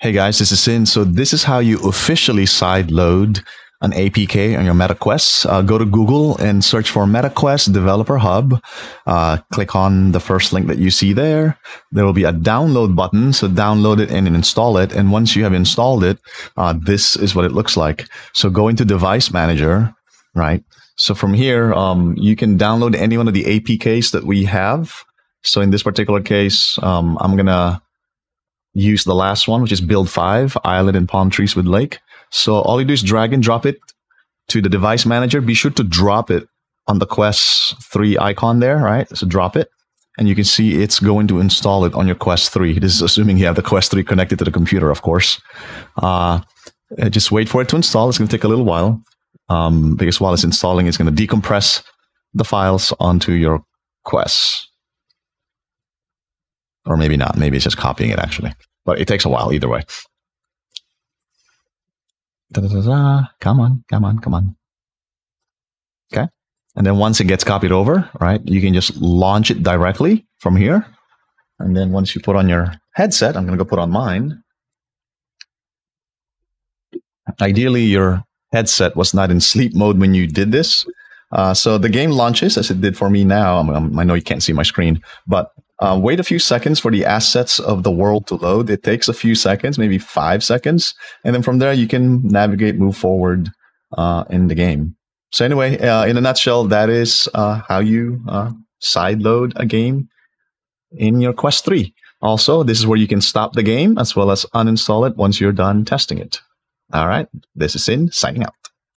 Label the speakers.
Speaker 1: Hey guys, this is Sin. So this is how you officially sideload an APK on your MetaQuest. Uh, go to Google and search for MetaQuest Developer Hub. Uh, click on the first link that you see there. There will be a download button. So download it and install it. And once you have installed it, uh, this is what it looks like. So go into Device Manager, right? So from here, um, you can download any one of the APKs that we have. So in this particular case, um, I'm gonna use the last one, which is build five, island and palm trees with lake. So all you do is drag and drop it to the device manager. Be sure to drop it on the Quest 3 icon there, right? So drop it. And you can see it's going to install it on your Quest 3. This is assuming you have the Quest 3 connected to the computer, of course. Uh, just wait for it to install. It's going to take a little while um, because while it's installing, it's going to decompress the files onto your Quest. Or maybe not. Maybe it's just copying it actually. But it takes a while either way. Da-da-da-da. Come on, come on, come on. Okay. And then once it gets copied over, right, you can just launch it directly from here. And then once you put on your headset, I'm going to go put on mine. Ideally, your headset was not in sleep mode when you did this. Uh, so the game launches as it did for me now. i know you can't see my screen, but uh, wait a few seconds for the assets of the world to load. It takes a few seconds, maybe five seconds. And then from there, you can navigate, move forward uh, in the game. So anyway, uh, in a nutshell, that is uh, how you uh, sideload a game in your Quest 3. Also, this is where you can stop the game as well as uninstall it once you're done testing it. All right. This is Sin signing out.